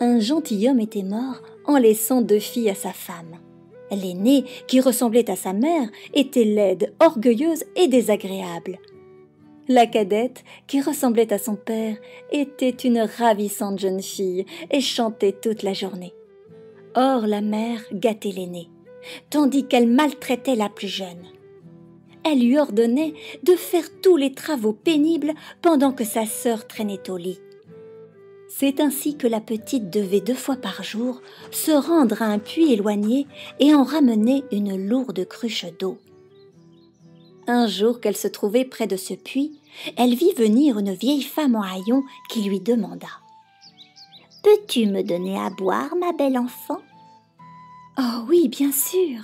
Un gentilhomme était mort en laissant deux filles à sa femme. L'aînée, qui ressemblait à sa mère, était laide, orgueilleuse et désagréable. La cadette, qui ressemblait à son père, était une ravissante jeune fille et chantait toute la journée. Or la mère gâtait l'aînée, tandis qu'elle maltraitait la plus jeune. Elle lui ordonnait de faire tous les travaux pénibles pendant que sa sœur traînait au lit. C'est ainsi que la petite devait deux fois par jour se rendre à un puits éloigné et en ramener une lourde cruche d'eau. Un jour qu'elle se trouvait près de ce puits, elle vit venir une vieille femme en haillons qui lui demanda Peux-tu me donner à boire, ma belle enfant? Oh oui, bien sûr,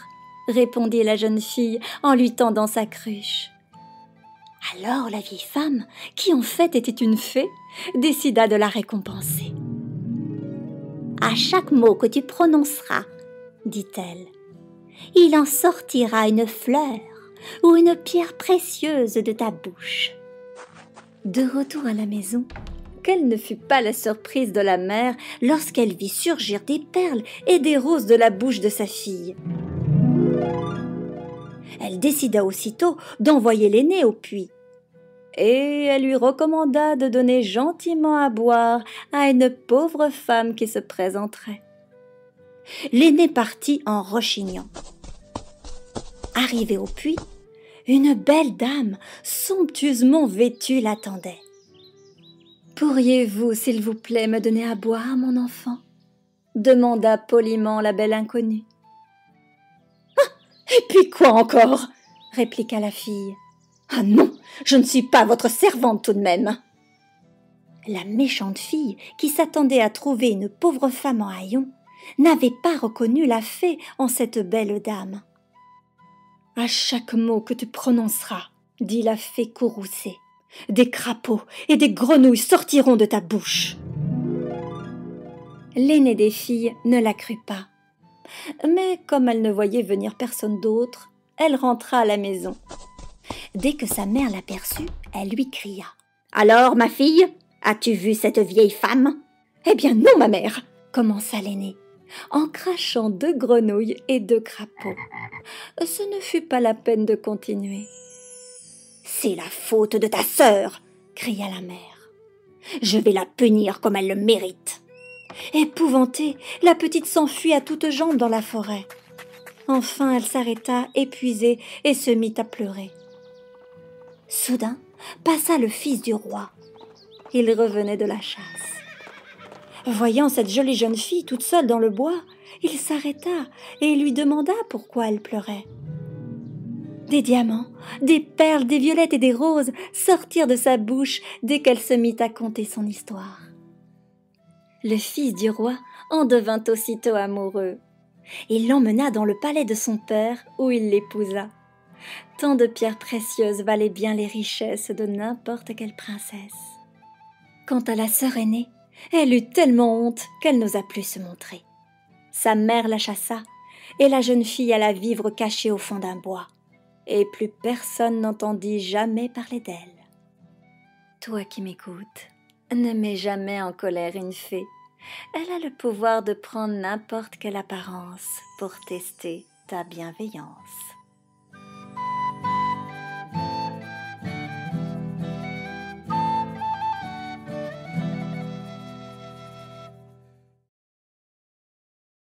répondit la jeune fille en lui tendant sa cruche. Alors la vieille femme, qui en fait était une fée, décida de la récompenser. À chaque mot que tu prononceras, dit-elle, il en sortira une fleur ou une pierre précieuse de ta bouche. De retour à la maison, quelle ne fut pas la surprise de la mère lorsqu'elle vit surgir des perles et des roses de la bouche de sa fille. Elle décida aussitôt d'envoyer l'aîné au puits. Et elle lui recommanda de donner gentiment à boire à une pauvre femme qui se présenterait. L'aîné partit en rechignant. Arrivé au puits, une belle dame, somptueusement vêtue, l'attendait. Pourriez-vous, s'il vous plaît, me donner à boire, mon enfant? demanda poliment la belle inconnue. Et puis quoi encore? répliqua la fille. Ah non, je ne suis pas votre servante tout de même. La méchante fille, qui s'attendait à trouver une pauvre femme en haillons, n'avait pas reconnu la fée en cette belle dame. À chaque mot que tu prononceras, dit la fée courroucée, des crapauds et des grenouilles sortiront de ta bouche. L'aînée des filles ne la crut pas. Mais comme elle ne voyait venir personne d'autre, elle rentra à la maison. Dès que sa mère l'aperçut, elle lui cria. Alors, ma fille, as-tu vu cette vieille femme Eh bien non, ma mère, commença l'aînée en crachant deux grenouilles et deux crapauds. Ce ne fut pas la peine de continuer. C'est la faute de ta sœur, cria la mère. Je vais la punir comme elle le mérite. Épouvantée, la petite s'enfuit à toutes jambes dans la forêt. Enfin, elle s'arrêta, épuisée, et se mit à pleurer. Soudain, passa le fils du roi. Il revenait de la chasse. Voyant cette jolie jeune fille toute seule dans le bois, il s'arrêta et lui demanda pourquoi elle pleurait. Des diamants, des perles, des violettes et des roses sortirent de sa bouche dès qu'elle se mit à conter son histoire. Le fils du roi en devint aussitôt amoureux. Il l'emmena dans le palais de son père où il l'épousa. Tant de pierres précieuses valaient bien les richesses de n'importe quelle princesse. Quant à la sœur aînée, elle eut tellement honte qu'elle n'osa plus se montrer. Sa mère la chassa, et la jeune fille alla vivre cachée au fond d'un bois, et plus personne n'entendit jamais parler d'elle. Toi qui m'écoutes, ne mets jamais en colère une fée. Elle a le pouvoir de prendre n'importe quelle apparence pour tester ta bienveillance.